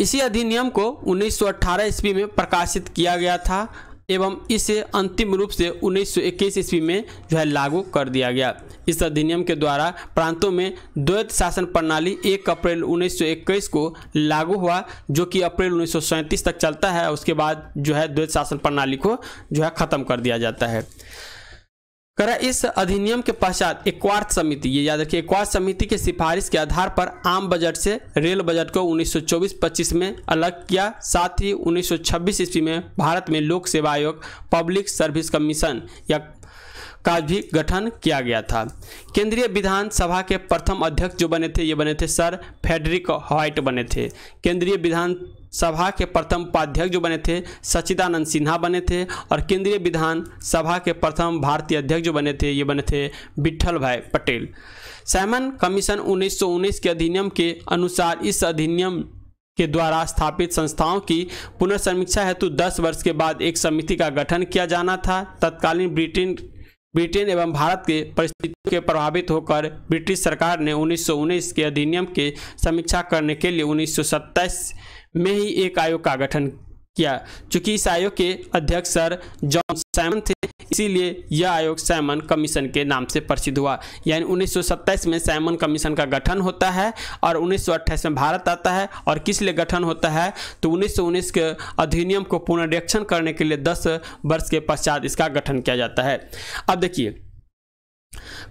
इसी अधिनियम को 1918 ईस्वी में प्रकाशित किया गया था एवं इसे अंतिम रूप से 1921 ईस्वी में जो है लागू कर दिया गया। इस अधिनियम के द्वारा प्रांतों में द्वैत शासन प्रणाली 1 अप्रैल 1921 को लागू हुआ, जो कि अप्रैल उन्नीस सौ सैंतीस तक चलता है। उसके बाद जो है द्वैत शासन प्रणाली को जो है खत्म कर दिया जाता है। करा इस अधिनियम के पश्चात एक्वार्थ समिति, ये याद रखिए एक्वार्थ समिति के सिफारिश के आधार पर आम बजट से रेल बजट को 1924-25 में अलग किया। साथ ही 1926 ईस्वी में भारत में लोक सेवा आयोग, पब्लिक सर्विस कमीशन या का भी गठन किया गया था। केंद्रीय विधानसभा के प्रथम अध्यक्ष जो बने थे, ये बने थे सर फेडरिक व्हाइट बने थे। केंद्रीय विधान सभा के प्रथम उपाध्यक्ष जो बने थे सचिदानंद सिन्हा बने थे और केंद्रीय विधान सभा के प्रथम भारतीय अध्यक्ष जो बने थे, ये बने थे विठल भाई पटेल। सैमन कमीशन 1919 के अधिनियम के अनुसार इस अधिनियम के द्वारा स्थापित संस्थाओं की पुनर्समीक्षा हेतु 10 वर्ष के बाद एक समिति का गठन किया जाना था। तत्कालीन ब्रिटेन ब्रिटेन एवं भारत के परिस्थितियों के प्रभावित होकर ब्रिटिश सरकार ने 1919 के अधिनियम के समीक्षा करने के लिए उन्नीस सौ सत्ताइस में ही एक आयोग का गठन किया। चूँकि इस आयोग के अध्यक्ष सर जॉन सैमन थे इसीलिए यह आयोग सैमन कमीशन के नाम से प्रसिद्ध हुआ। यानी 1927 में सैमन कमीशन का गठन होता है और 1928 में भारत आता है। और किस लिए गठन होता है? तो 1919 के अधिनियम को पुनरीक्षण करने के लिए 10 वर्ष के पश्चात इसका गठन किया जाता है। अब देखिए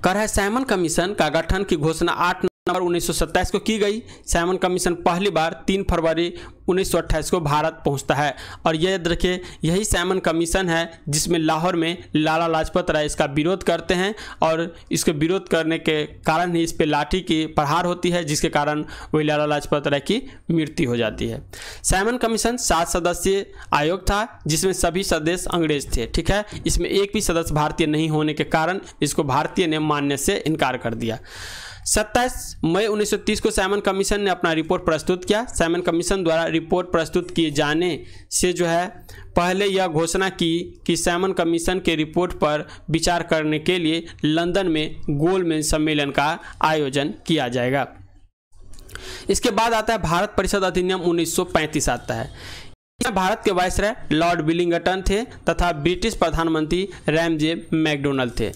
कर है सैमन कमीशन का गठन की घोषणा 8 नवंबर 1927 को की गई। सैमन कमीशन पहली बार 3 फरवरी 1928 को भारत पहुँचता है। और यह याद रखिए यही सैमन कमीशन है जिसमें लाहौर में लाला लाजपत राय इसका विरोध करते हैं और इसके विरोध करने के कारण ही इस पर लाठी की प्रहार होती है, जिसके कारण वही लाला लाजपत राय की मृत्यु हो जाती है। सैमन कमीशन सात सदस्यीय आयोग था, जिसमें सभी सदस्य अंग्रेज़ थे, ठीक है? इसमें एक भी सदस्य भारतीय नहीं होने के कारण इसको भारतीय ने मानने से इनकार कर दिया। 27 मई 1930 को सैमन कमीशन ने अपना रिपोर्ट प्रस्तुत किया। सैमन कमीशन द्वारा रिपोर्ट प्रस्तुत किए जाने से जो है, पहले यह घोषणा की कि सैमन कमीशन के रिपोर्ट पर विचार करने के लिए लंदन में गोलमेन सम्मेलन का आयोजन किया जाएगा। इसके बाद आता है भारत परिषद अधिनियम 1935 आता है। भारत के वायसराय लॉर्ड विलिंगटन थे तथा ब्रिटिश प्रधानमंत्री रैमजे मैकडोनल्ड थे।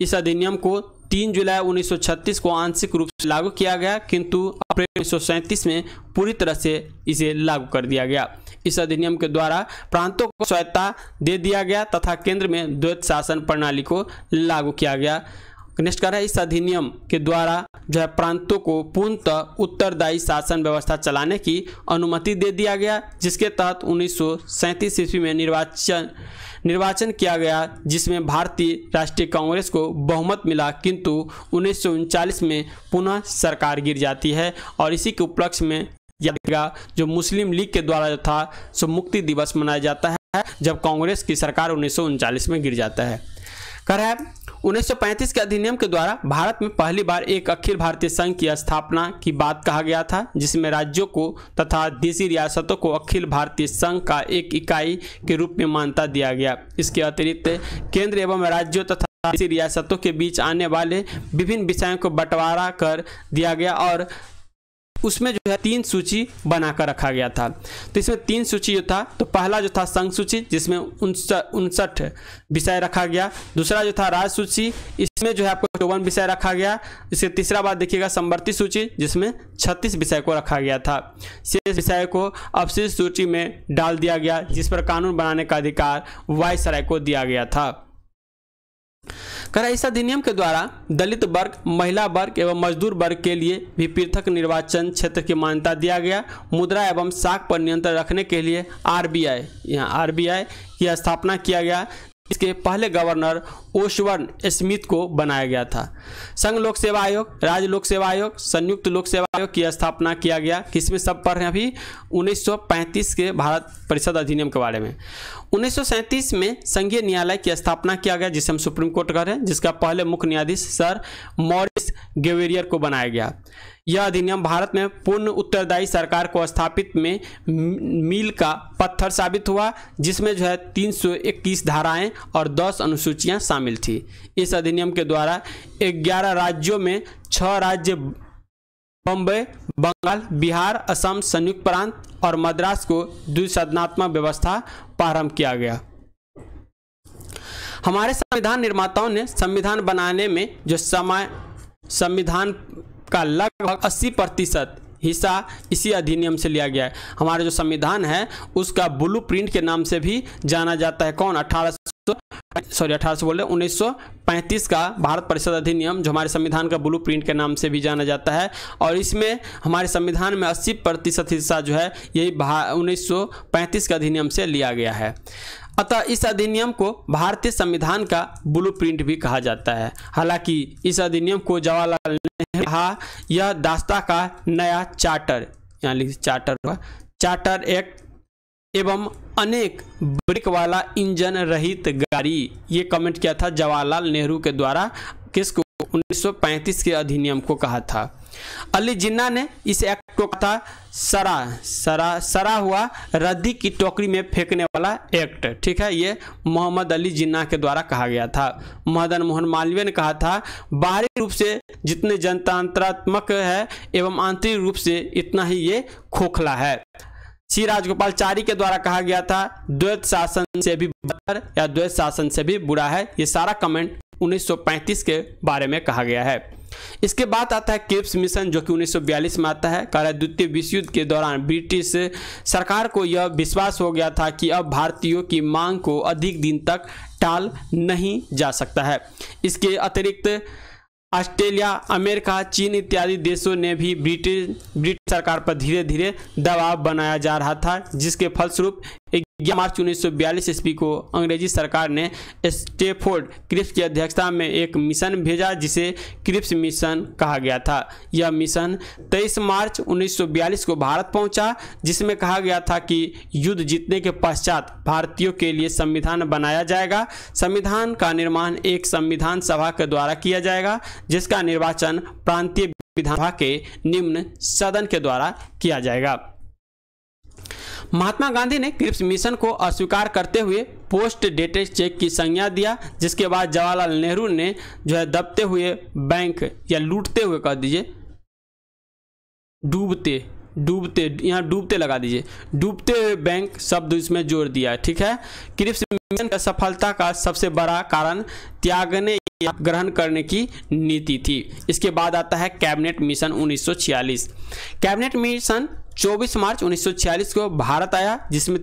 इस अधिनियम को 3 जुलाई 1936 को आंशिक रूप से लागू किया गया, किंतु अप्रैल उन्नीस सौ सैंतीस में पूरी तरह से इसे लागू कर दिया गया। इस अधिनियम के द्वारा प्रांतों को स्वायत्ता दे दिया गया तथा केंद्र में द्वैत शासन प्रणाली को लागू किया गया। नेक्स्ट कर है, इस अधिनियम के द्वारा जो है, प्रांतों को पूर्णतः उत्तरदायी शासन व्यवस्था चलाने की अनुमति दे दिया गया, जिसके तहत उन्नीस सौ सैंतीस ईस्वी में निर्वाचन निर्वाचन किया गया, जिसमें भारतीय राष्ट्रीय कांग्रेस को बहुमत मिला, किंतु उन्नीस में पुनः सरकार गिर जाती है और इसी के उपलक्ष्य में यादेगा जो मुस्लिम लीग के द्वारा था, सो मुक्ति दिवस मनाया जाता है, जब कांग्रेस की सरकार उन्नीस में गिर जाता है। कर है 1935 के अधिनियम के द्वारा भारत में पहली बार एक अखिल भारतीय संघ की स्थापना की बात कहा गया था, जिसमें राज्यों को तथा देशी रियासतों को अखिल भारतीय संघ का एक इकाई के रूप में मान्यता दिया गया। इसके अतिरिक्त, केंद्र एवं राज्यों तथा देशी रियासतों के बीच आने वाले विभिन्न विषयों को बंटवारा कर दिया गया और उसमें जो है तीन सूची बनाकर रखा गया था। तो इसमें तीन सूची जो था तो पहला जो था संघ सूची, जिसमें उनसठ विषय रखा गया। दूसरा जो था राज सूची, इसमें जो है आपको चौवन विषय रखा गया। इसके तीसरा बात देखिएगा, संवर्ती सूची, जिसमें छत्तीस विषय को रखा गया था। शेष विषय को अवशिष्ट सूची में डाल दिया गया, जिस पर कानून बनाने का अधिकार वायसराय को दिया गया था। करा इस अधिनियम के द्वारा दलित वर्ग, महिला वर्ग एवं मजदूर वर्ग के लिए भी पृथक निर्वाचन क्षेत्र की मान्यता दिया गया। मुद्रा एवं साख पर नियंत्रण रखने के लिए आरबीआई, यहाँ आरबीआई की स्थापना किया गया। इसके पहले गवर्नर ओशवन स्मिथ को बनाया गया था। संघ लोक सेवा आयोग, राज्य लोक सेवा आयोग, संयुक्त लोक सेवा आयोग की स्थापना किया गया। किसमें सब पढ़ रहे हैं अभी? 1935 के भारत परिषद अधिनियम के बारे में। उन्नीस सौ सैंतीस में संघीय न्यायालय की स्थापना किया गया, जिसे हम सुप्रीम कोर्ट कह रहे हैं, जिसका पहले मुख्य न्यायाधीश सर मॉरिस गेवेरियर को बनाया गया। यह अधिनियम भारत में पूर्ण उत्तरदायी सरकार को स्थापित में मील का पत्थर साबित हुआ, जिसमें जो है 321 धाराएँ और 10 अनुसूचियाँ शामिल थी। इस अधिनियम के द्वारा 11 राज्यों में छह राज्य बम्बई, बंगाल, बिहार, असम, संयुक्त प्रांत और मद्रास को द्विसदनात्मक व्यवस्था प्रारंभ किया गया। हमारे संविधान निर्माताओं ने संविधान बनाने में जो समय, संविधान का लगभग 80 प्रतिशत हिस्सा इसी अधिनियम से लिया गया है। हमारा जो संविधान है, उसका ब्लू प्रिंट के नाम से भी जाना जाता है। कौन? अठारह सॉरी, अठारह सौ बोल उन्नीस का भारत परिषद अधिनियम, जो हमारे संविधान का ब्लू प्रिंट के नाम से भी जाना जाता है। और इसमें हमारे संविधान में 80 प्रतिशत हिस्सा जो है, यही उन्नीस सौ के अधिनियम से लिया गया है। अतः इस अधिनियम को भारतीय संविधान का ब्लू प्रिंट भी कहा जाता है। हालाँकि इस अधिनियम को जवाहरलाल नेहरू कहा, यह दास्ता का नया चार्टर लिख चार्टर चार्टर एक्ट एवं अनेक ब्रिक वाला इंजन रहित गाड़ी, ये कमेंट किया था जवाहरलाल नेहरू के द्वारा, किसको 1935 के अधिनियम को कहा था। अली जिन्ना ने इस एक्ट को कहा सरा सरा सरा हुआ रद्दी की टोकरी में फेंकने वाला एक्ट ठीक है, ये मोहम्मद अली जिन्ना के द्वारा कहा गया था। मदन मोहन मालवीय ने कहा था, बाहरी रूप से जितने जनतंत्रात्मक है एवं आंतरिक रूप से इतना ही ये खोखला है। श्री राजगोपालचारी के द्वारा कहा गया था, द्वैत शासन से भी बेहतर या द्वैत शासन से भी बुरा है, ये सारा कमेंट 1935 के बारे में कहा गया है। इसके बाद आता है क्रिप्स मिशन जो कि 1942 में आता है। कह द्वितीय विश्व युद्ध के दौरान ब्रिटिश सरकार को यह विश्वास हो गया था कि अब भारतीयों की मांग को अधिक दिन तक टाल नहीं जा सकता है। इसके अतिरिक्त, ऑस्ट्रेलिया, अमेरिका, चीन इत्यादि देशों ने भी ब्रिटिश ब्रिटिश सरकार पर धीरे धीरे दबाव बनाया जा रहा था, जिसके फलस्वरूप ग्यारह मार्च 1942 ईस्वी को अंग्रेज़ी सरकार ने स्टेफोर्ड क्रिप्स की अध्यक्षता में एक मिशन भेजा, जिसे क्रिप्स मिशन कहा गया था। यह मिशन 23 मार्च 1942 को भारत पहुँचा, जिसमें कहा गया था कि युद्ध जीतने के पश्चात भारतीयों के लिए संविधान बनाया जाएगा। संविधान का निर्माण एक संविधान सभा के द्वारा किया जाएगा, जिसका निर्वाचन प्रांतीय विधानसभा के निम्न सदन के द्वारा किया जाएगा। महात्मा गांधी ने क्रिप्स मिशन को अस्वीकार करते हुए पोस्ट डेटेड चेक की संज्ञा दिया, जिसके बाद जवाहरलाल नेहरू ने जो है दबते हुए बैंक या लूटते हुए कह दीजिए, डूबते डूबते, यहाँ डूबते लगा दीजिए। डूबते हुए बैंक शब्द इसमें जोड़ दिया ठीक है? क्रिप्स मिशन का सफलता का सबसे बड़ा कारण त्यागने या ग्रहण करने की नीति थी। इसके बाद आता है cabinet mission 1946 cabinet mission 24 March 1946 को भारत आया जिसमें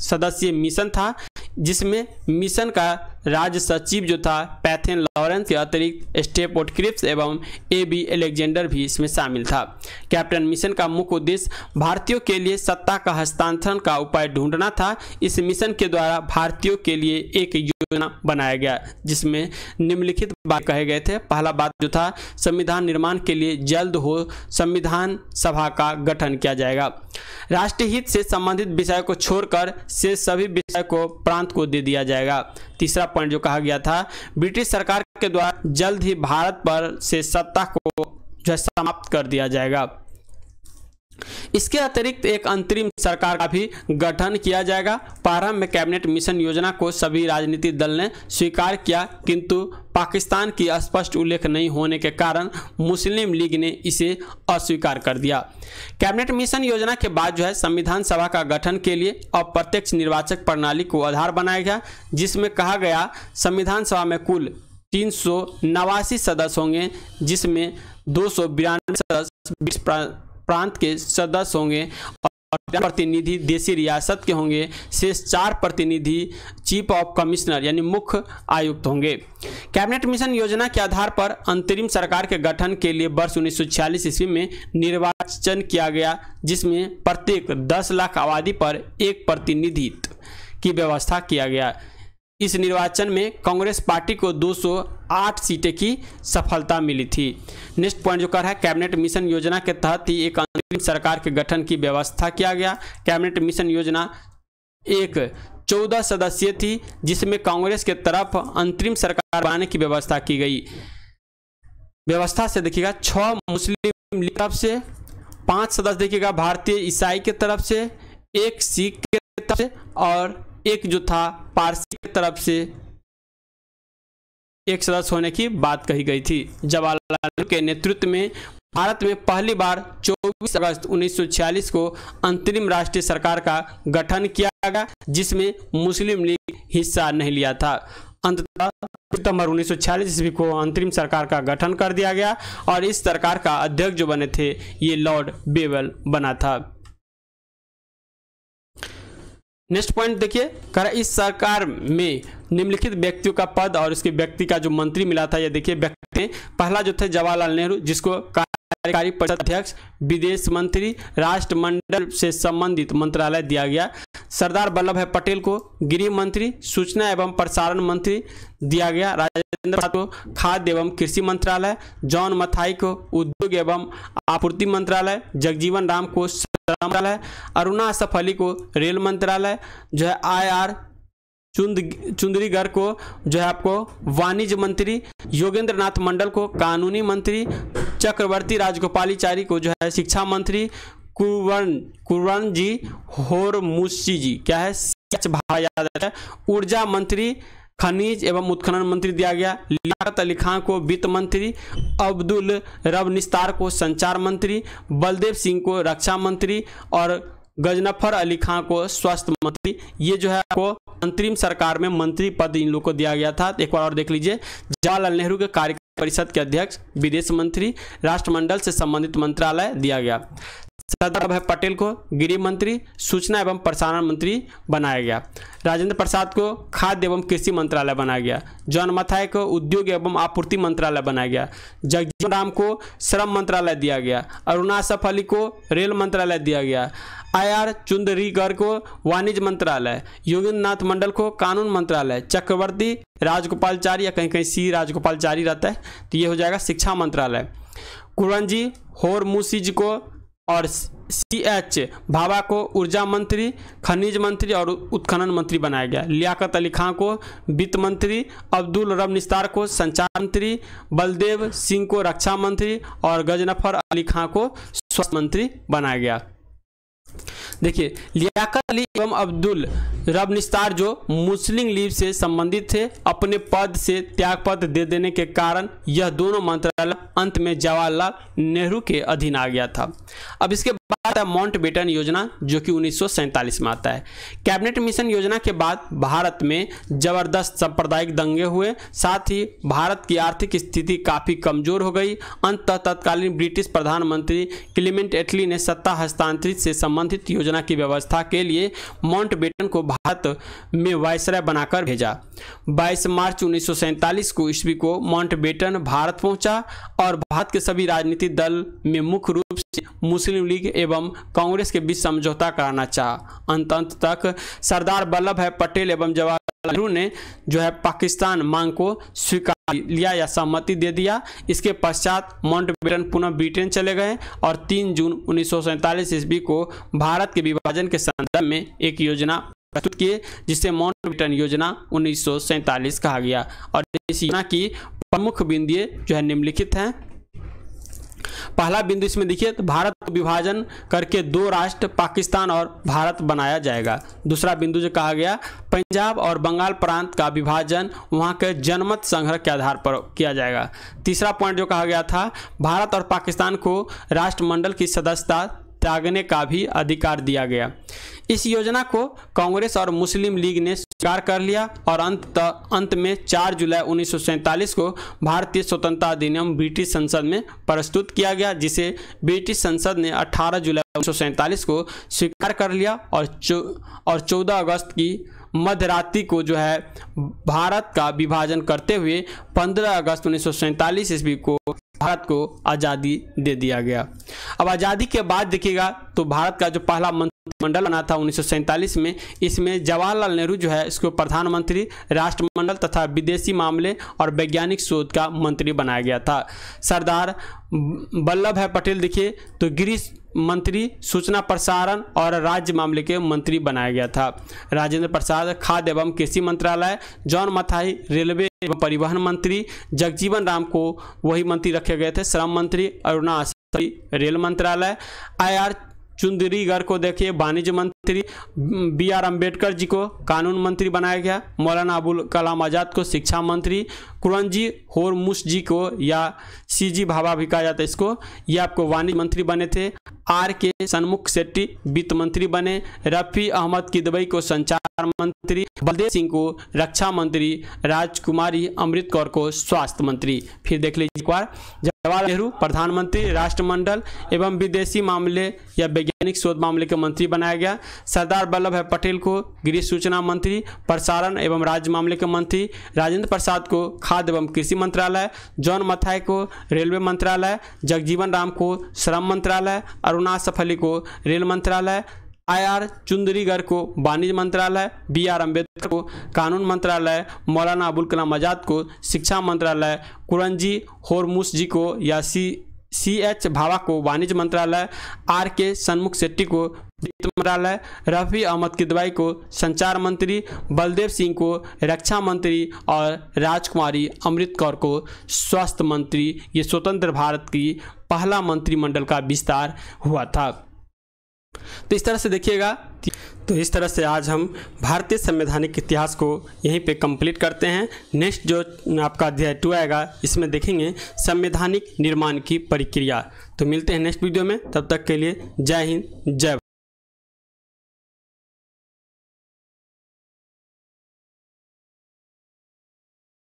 सदस्य मिशन था जिसमें मिशन का राज्य सचिव जो था पैथेन लॉरेंस के अतिरिक्त स्टेप क्रिप्स एवं ए बी एलेक्जेंडर भी इसमें शामिल था। कैप्टन मिशन का मुख्य उद्देश्य, भारतीयों के लिए सत्ता का हस्तांतरण का उपाय ढूंढना था। इस मिशन के द्वारा भारतीयों के लिए एक योजना बनाया गया, जिसमें निम्नलिखित बात कहे गए थे। पहला बात जो था, संविधान निर्माण के लिए जल्द हो संविधान सभा का गठन किया जाएगा। राष्ट्रीय हित से संबंधित विषय को छोड़कर से सभी विषय को प्रांत को दे दिया जाएगा। तीसरा पॉइंट जो कहा गया था, ब्रिटिश सरकार के द्वारा जल्द ही भारत पर से सत्ता को जो समाप्त कर दिया जाएगा। इसके अतिरिक्त एक अंतरिम सरकार का भी गठन किया जाएगा। प्रारंभ में कैबिनेट मिशन योजना को सभी राजनीतिक दल ने स्वीकार किया, किंतु पाकिस्तान की स्पष्ट उल्लेख नहीं होने के कारण मुस्लिम लीग ने इसे अस्वीकार कर दिया। कैबिनेट मिशन योजना के बाद जो है संविधान सभा का गठन के लिए अप्रत्यक्ष निर्वाचक प्रणाली को आधार बनाया गया, जिसमें कहा गया, संविधान सभा में कुल तीन सौ नवासी सदस्य होंगे, जिसमें दो सौ सदस्य प्रांत के सदस्य होंगे और प्रतिनिधि देशी रियासत के होंगे। शेष चार प्रतिनिधि चीफ ऑफ़ कमिश्नर यानी मुख्य आयुक्त होंगे। कैबिनेट मिशन योजना के आधार पर अंतरिम सरकार के गठन के लिए वर्ष उन्नीस सौ छियालीस ईस्वी में निर्वाचन किया गया, जिसमें प्रत्येक 10 लाख आबादी पर एक प्रतिनिधित्व की व्यवस्था किया गया। इस निर्वाचन में कांग्रेस पार्टी को 208 सीटें की सफलता मिली थी। नेक्स्ट पॉइंट जो कर है, कैबिनेट मिशन योजना के तहत ही एक अंतरिम सरकार के गठन की व्यवस्था किया गया। कैबिनेट मिशन योजना एक चौदह सदस्यीय थी, जिसमें कांग्रेस के तरफ़ अंतरिम सरकार बनाने की व्यवस्था की गई। व्यवस्था से देखिएगा, छह मुस्लिम तरफ़ से, पाँच सदस्य देखिएगा, भारतीय ईसाई के तरफ़ से, एक सिख के तरफ़ से और एक जो था, पारसी की तरफ़ से एक सदस्य होने की बात कही गई थी। जवाहरलाल नेहरू के नेतृत्व में भारत में पहली बार 24 अगस्त 1946 को अंतरिम राष्ट्रीय सरकार का गठन किया गया, जिसमें मुस्लिम लीग हिस्सा नहीं लिया था। अंततः सितंबर उन्नीस ईस्वी को अंतरिम सरकार का गठन कर दिया गया और इस सरकार का अध्यक्ष जो बने थे, ये लॉर्ड बेवल बना था। नेक्स्ट पॉइंट देखिए कर इस सरकार में निम्नलिखित व्यक्तियों का पद और उसके व्यक्ति का जो मंत्री मिला था, ये देखिए व्यक्ति, पहला जो थे जवाहरलाल नेहरू, जिसको कार्यकारी परिषद अध्यक्ष, विदेश मंत्री, राष्ट्रमंडल से संबंधित मंत्रालय दिया गया। सरदार वल्लभ भाई पटेल को गृह मंत्री, सूचना एवं प्रसारण मंत्री दिया गया। राजेंद्र को खाद्य एवं कृषि मंत्रालय, जॉन मथाई को उद्योग एवं आपूर्ति मंत्रालय, जगजीवन राम को मंत्रालय अरुणा असफ अली को रेल मंत्रालय, जो है आई आर चुंद, चुंदरीगढ़ को, जो है आपको वाणिज्य मंत्री योगेंद्र नाथ मंडल को कानूनी मंत्री चक्रवर्ती राजगोपालीचारी को जो है शिक्षा मंत्री कुरवन कुरवन जी होर मुसी जी क्या है है। ऊर्जा मंत्री खनिज एवं उत्खनन मंत्री दिया गया। लियाकत अली खान को वित्त मंत्री अब्दुल रब निस्तार को संचार मंत्री, बलदेव सिंह को रक्षा मंत्री और गजनफर अली खान को स्वास्थ्य मंत्री। ये जो है आपको अंतरिम सरकार में मंत्री पद इन लोग को दिया गया था। एक बार और देख लीजिए। जवाहरलाल नेहरू के कार्य परिषद के अध्यक्ष विदेश मंत्री राष्ट्रमंडल से संबंधित मंत्रालय दिया गया। सरदार वल्लभ पटेल को गृह मंत्री, सूचना एवं प्रसारण मंत्री बनाया गया। राजेंद्र प्रसाद को खाद्य एवं कृषि मंत्रालय बनाया गया। जॉन मथाई को उद्योग एवं आपूर्ति मंत्रालय बनाया गया। जगजीवन राम को श्रम मंत्रालय दिया गया। अरुणा सफ अली को रेल मंत्रालय दिया गया। आई आर चुंदरीगढ़ को वाणिज्य मंत्रालय। योगेंद्र नाथ मंडल को कानून मंत्रालय। चक्रवर्ती राजगोपालचारी या कहीं कहीं सी राजगोपालचारी रहता है तो ये हो जाएगा शिक्षा मंत्रालय। कुरंजी होर मुसीज को और सी एच भाभा को ऊर्जा मंत्री, खनिज मंत्री और उत्खनन मंत्री बनाया गया। लियाकत अली खां को वित्त मंत्री, अब्दुल रब निस्तार को संचार मंत्री, बलदेव सिंह को रक्षा मंत्री और गजनफर अली खां को स्वास्थ्य मंत्री बनाया गया। देखिए, लियाकत अली एवं अब्दुल रब निस्तार जो मुस्लिम लीग से संबंधित थे, अपने पद से त्याग पद दे देने के कारण यह दोनों मंत्रालय अंत में जवाहरलाल नेहरू के अधीन आ गया था। अब इसके बाद माउंट बेटन योजना, जो कि उन्नीस में आता है। कैबिनेट मिशन योजना के बाद भारत में ज़बरदस्त सांप्रदायिक दंगे हुए, साथ ही भारत की आर्थिक स्थिति काफ़ी कमज़ोर हो गई। अंत तत्कालीन ब्रिटिश प्रधानमंत्री क्लिमेंट एटली ने सत्ता हस्तांतरित से संबंधित योजना की व्यवस्था के लिए माउंट बेटन को भारत में वायसराय बनाकर भेजा। 22 मार्च उन्नीस को ईस्वी को माउंट बेटन भारत पहुँचा और भारत के सभी राजनीतिक दल में मुख्य रूप से मुस्लिम लीग एवं कांग्रेस के बीच समझौता कराना चाह। अंत अंत तक सरदार वल्लभ भाई पटेल एवं जवाहरलाल नेहरू ने जो है पाकिस्तान मांग को स्वीकार लिया या सहमति दे दिया। इसके पश्चात माउंट बेटन पुनः ब्रिटेन चले गए और 3 जून उन्नीस ईस्वी को भारत के विभाजन के संदर्भ में एक योजना प्रस्तुत किए, जिसे माउंट बेटन योजना उन्नीस कहा गया। और इस योजना की प्रमुख बिंदु जो है निम्नलिखित हैं। पहला बिंदु इसमें देखिए तो भारत को विभाजन करके दो राष्ट्र, पाकिस्तान और भारत बनाया जाएगा। दूसरा बिंदु जो कहा गया, पंजाब और बंगाल प्रांत का विभाजन वहाँ के जनमत संग्रह के आधार पर किया जाएगा। तीसरा पॉइंट जो कहा गया था, भारत और पाकिस्तान को राष्ट्रमंडल की सदस्यता त्यागने का भी अधिकार दिया गया। इस योजना को कांग्रेस और मुस्लिम लीग ने स्वीकार कर लिया और अंत अंत में 4 जुलाई उन्नीस को भारतीय स्वतंत्रता अधिनियम ब्रिटिश संसद में प्रस्तुत किया गया, जिसे ब्रिटिश संसद ने 18 जुलाई उन्नीस को स्वीकार कर लिया और और 14 अगस्त की मध्यरात्रि को जो है भारत का विभाजन करते हुए 15 अगस्त उन्नीस ईस्वी को भारत को आज़ादी दे दिया गया। अब आज़ादी के बाद देखिएगा तो भारत का जो पहला मंत्रिमंडल बना था उन्नीस सौ सैंतालीस में, इसमें जवाहरलाल नेहरू जो है, इसको प्रधानमंत्री, राष्ट्रमंडल तथा विदेशी मामले और वैज्ञानिक शोध का मंत्री बनाया गया था। सरदार वल्लभ भाई पटेल देखिए तो गृह मंत्री सूचना प्रसारण और राज्य मामले के मंत्री बनाया गया था। राजेंद्र प्रसाद, खाद्य एवं कृषि मंत्रालय, जॉन मथाई रेलवे एवं परिवहन मंत्री जगजीवन राम को वही मंत्री रखे गए थे। श्रम मंत्री अरुणा रेल मंत्रालय आई आर चुंदरीगढ़ को देखिए, वाणिज्य मंत्री बी आर अंबेडकर जी को कानून मंत्री बनाया गया, मौलाना अबुल कलाम आज़ाद को शिक्षा मंत्री, कुरंजी होरमुस जी को या सी जी भाभा भी कहा जाता है इसको, ये आपको वाणिज्य मंत्री बने थे। आर के सन्मुख शेट्टी वित्त मंत्री बने, रफ़ी अहमद किदवई को संचार मंत्री, बलदेव सिंह को रक्षा मंत्री, राजकुमारी अमृत कौर को स्वास्थ्य मंत्री। फिर देख लीजिए एक बार जवाहरलाल नेहरू, प्रधानमंत्री, राष्ट्रमंडल एवं विदेशी मामले या वैज्ञानिक शोध मामले के मंत्री बनाया गया। सरदार वल्लभ भाई पटेल को गृह सूचना मंत्री, प्रसारण एवं राज्य मामले के मंत्री, राजेंद्र प्रसाद को खाद्य एवं कृषि मंत्रालय, जॉन मथाई को रेलवे मंत्रालय, जगजीवन राम को श्रम मंत्रालय अरुणा सफली को रेल मंत्रालय आई आर चुंदरीगढ़ को वाणिज्य मंत्रालय, बी आर अंबेडकर को कानून मंत्रालय, मौलाना अबुल कलाम आज़ाद को शिक्षा मंत्रालय, कुरंजी होरमुस जी को या सी सी एच भावा को वाणिज्य मंत्रालय, आर के सन्मुख शेट्टी को वित्त मंत्रालय, रफ़ी अहमद किदवाई को संचार मंत्री, बलदेव सिंह को रक्षा मंत्री और राजकुमारी अमृत कौर को स्वास्थ्य मंत्री। ये स्वतंत्र भारत की पहला मंत्रिमंडल का विस्तार हुआ था। तो इस तरह से देखिएगा तो इस तरह से आज हम भारतीय संवैधानिक इतिहास को यहीं पे कंप्लीट करते हैं। नेक्स्ट जो आपका अध्याय टू आएगा, इसमें देखेंगे संवैधानिक निर्माण की प्रक्रिया। तो मिलते हैं नेक्स्ट वीडियो में, तब तक के लिए जय हिंद, जय